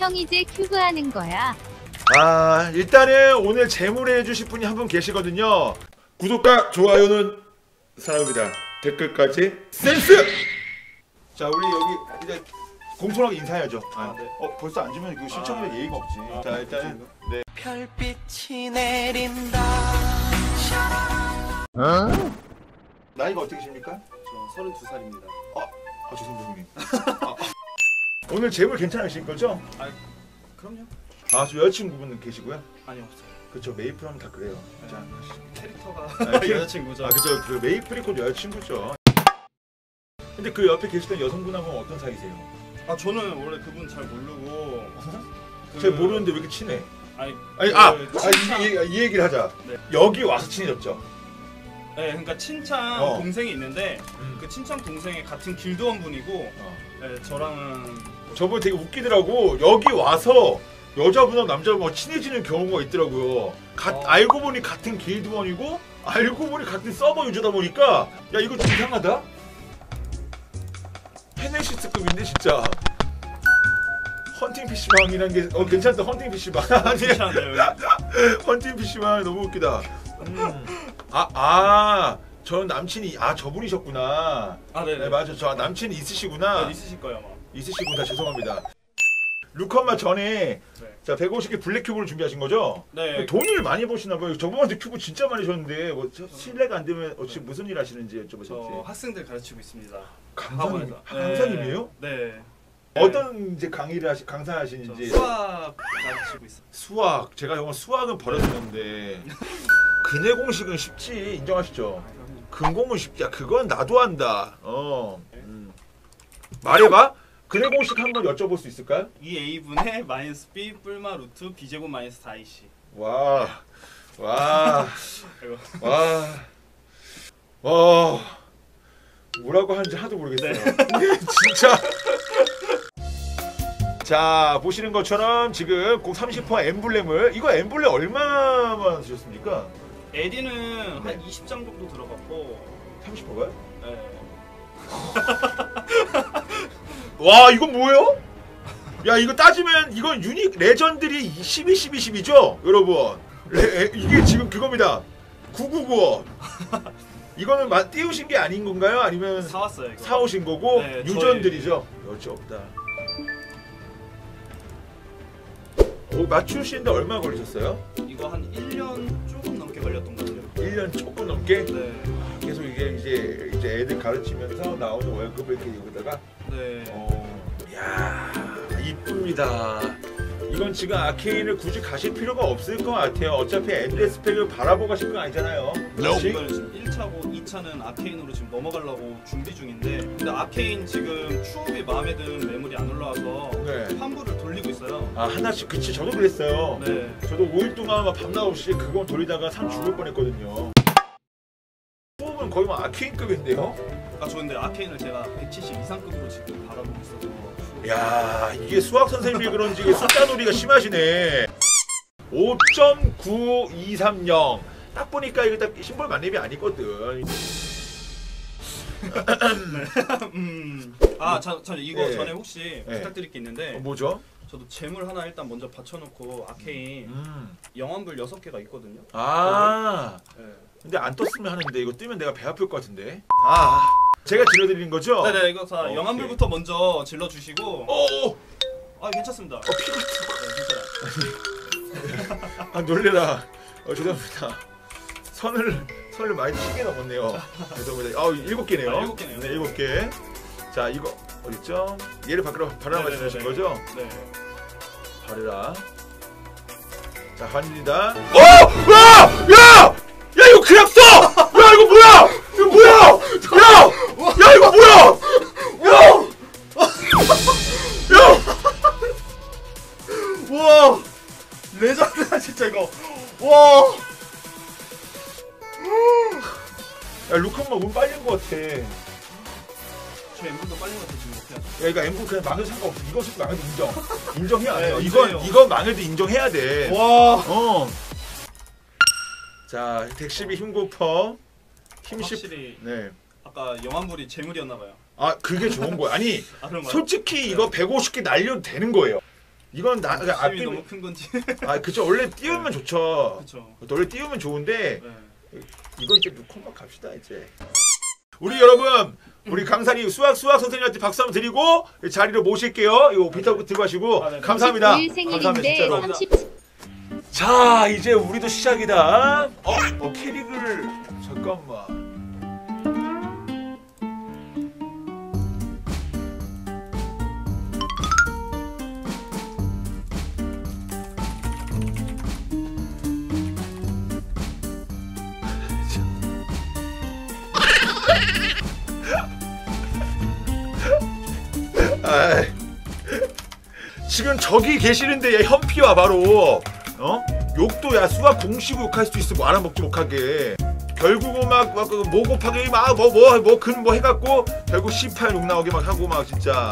형 이제 큐브 하는 거야. 아 일단은 오늘 재물해 주실 분이 한 분 계시거든요. 구독과 좋아요는 사랑합니다. 댓글까지 센스! 자 우리 여기 이제 공손하게 인사해야죠. 아, 네. 어 벌써 앉으면 그 신청이라 예의가 없지. 자 일단은 네. 별빛이 내린다. 나이가 어떻게 되십니까? 저 32살입니다. 아 죄송합니다 형님. 아, 오늘 재물 괜찮으신 거죠? 그럼요. 아 저 여자친구분 계시고요 아니 없어요. 그쵸 메이플 하면 다 그래요 자 캐릭터가 아, 캐릭- 여자친구죠. 아 그죠 그 메이플이 곧 여자친구죠 근데 그 옆에 계시던 여성분하고는 어떤 사이세요? 아 저는 원래 그분 잘 모르고. 그- 잘 모르는데 왜 이렇게 친해? 아니 아니 그 아, 아 친창- 이, 이, 이 얘기를 하자 네. 여기 와서 친해졌죠 네, 그러니까 친창 어. 동생이 있는데 음. 그 친창 동생이 같은 길드원 분이고 어. 네, 저랑은 저분 되게 웃기더라고 여기 와서 여자분하고 남자분하고 친해지는 경우가 있더라고요 가, 어. 알고 보니 같은 길드원이고 알고 보니 같은 서버 유저다 보니까 야 이거 좀 이상하다 페네시스급인데 진짜 헌팅 PC방이란 게 어 괜찮다 헌팅 PC방 아니? 헌팅 PC방 너무 웃기다 음. 아 아 저 남친이 아 저분이셨구나 아 네네. 네 맞아 저 남친이 있으시구나 아, 있으실 거예요 아마. 있으시구나 죄송합니다 루커마 전에 네. 자 150개 블랙 큐브를 준비하신 거죠? 네. 돈을 많이 버시나 봐요 저번한테 큐브 진짜 많이 줬는데 뭐 저- 실례가 안 되면 어찌 무슨 일 하시는지 저 여쭤보셨지 학생들 가르치고 있습니다. 강사님 학원에서. 강사님이에요? 네. 네. 어떤 이제 강의를 하시 저 강사하시는지 수학 가르치고 있어요. 수학 제가 영어 수학은 버렸었는데 근해 공식은 쉽지 인정하시죠? 근공은 쉽지 야 그건 나도 한다 어 음. 말해봐 근해 공식 한번 여쭤볼 수 있을까요? 이 A분의 마이너스 B 뿔마 루트 B 제곱 마이너스 4AC. 와, 와, 아이고. 와, 와, 뭐라고 하는지 하도 모르겠어요. 진짜. 자, 보시는 것처럼 지금 꼭30% 엠블렘을 이거 엠블렘 얼마만 쓰셨습니까? 에디는 한 20장 정도 들어갔고 30%가요? 네. 와, 이건 뭐예요? 야, 이거 따지면 이건 유닉 레전드리 12, 12, 12죠, 여러분. 레, 에, 이게 지금 그겁니다. 9995. 이거는 마, 띄우신 게 아닌 건가요? 아니면 사왔어요 이거. 사오신 거고 네, 유전들이죠. 여지 없다. 오, 맞추시는데 얼마 걸리셨어요? 이거 한 1년 조금 넘게 걸렸던 것 같아요. 1년 조금 넘게? 네. 계속 이게 이제 이제 애들 가르치면서 나오는 월급을 이렇게 여기다가 네. 어, 야 이쁩니다. 이건 지금 아케인을 굳이 가실 필요가 없을 것 같아요. 어차피 end 스펙을 바라보고 가실 건 아니잖아요. 그렇지? 이걸 지금 1차고 2차는 아케인으로 지금 넘어가려고 준비 중인데 근데 아케인 지금 추업이 마음에 드는 매물이 안 올라와서 네. 환불을 돌리고 있어요. 아 하나씩 그치 저도 그랬어요. 네. 저도 5일 동안 막 밤낮 없이 그거 돌리다가 산 죽을 뻔했거든요. 수업은 거의 막 아케인급인데요. 아저 근데 아케인을 제가 170 이상급으로 지금 바라보고 있어서 야 이게 수학 선생님이 그런지 이게 숫자 놀이가 심하시네. 5.9230. 딱 보니까 이거 딱 심벌 만렙이 아니거든. 음. 아, 저, 저 이거 네. 전에 혹시 네. 부탁드릴 게 있는데 어, 뭐죠? 저도 재물 하나 일단 먼저 받쳐놓고 아케인 음. 영환불 6개가 있거든요. 아 네. 근데 안 떴으면 하는데 이거 뜨면 내가 배 아플 것 같은데. 아 제가 질러드리는 거죠? 네네 이거 다 오케이. 영환불부터 먼저 질러주시고 오, 아 괜찮습니다. 어 피가. 네. 아 놀래라. 어 죄송합니다. 선을 선을 많이 치게 넘었네요. 죄송합니다. 아 일곱 개네요. 아, 일곱 개네요. 네 일곱 개. 자 이거 어딨죠? 얘를 바꾸라 바라 네네네네. 말씀하신 거죠? 네. 바르라. 자 환입니다. 어! 야! 야! 야 이거 그냥 써! 야? 이거 뭐야? 야! 야 이거 뭐야? 야! 야! 우와 레전드다 진짜 이거. 와. 야 루카마 운 빨린 것 같아. 야저 엠블도 빨리 가서 지금 어떻게 하죠? 이거 엠블 그냥 망해도 상관없어. 이것은 망해도 인정. 인정해야 네, 돼요. 이건 인정해요. 이건 망해도 인정해야 돼. 와. 어. 자 덱십이 힘고퍼 힘 십. 확실히 네. 아까 영환불이 재물이었나 봐요. 아 그게 좋은 거야. 아니 아 그런가요? 솔직히 이거 150개 날려도 되는 거예요. 이건 나 그러니까 힘이 앞뒤 너무 큰 건지. 아 그쵸 원래 띄우면 좋죠. 그렇죠. 원래 띄우면 좋은데 네. 이거 이제 루콘만 갑시다 이제. 우리 여러분 우리 강산이 수학 수학 선생님한테 박수 한번 드리고 자리로 모실게요. 이거 비터 들고 가시고 아, 네. 감사합니다. 9일 감사합니다 생일인데 진짜로. 30 자 이제 우리도 시작이다. 어, 어 캐릭을 잠깐만. 지금 저기 계시는데 야, 현피와 바로 어? 욕도 야 수학 공식 욕할 수도 있어 뭐 알아먹지 못하게. 결국은 막뭐 곱하기 막 뭐 뭐 뭐 근 뭐 해갖고 결국 18 욕 나오게 막 하고 막 진짜